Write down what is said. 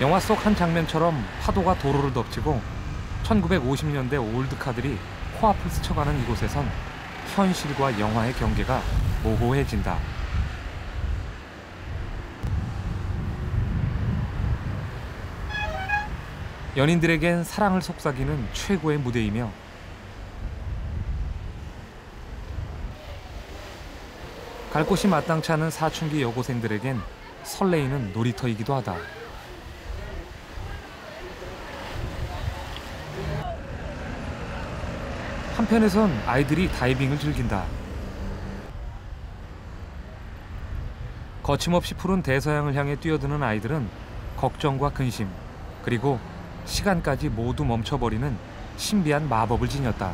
영화 속 한 장면처럼 파도가 도로를 덮치고 1950년대 올드카들이 코앞을 스쳐가는 이곳에선 현실과 영화의 경계가 모호해진다. 연인들에겐 사랑을 속삭이는 최고의 무대이며 갈 곳이 마땅치 않은 사춘기 여고생들에겐 설레이는 놀이터이기도 하다. 한편에선 아이들이 다이빙을 즐긴다. 거침없이 푸른 대서양을 향해 뛰어드는 아이들은 걱정과 근심, 그리고 시간까지 모두 멈춰버리는 신비한 마법을 지녔다.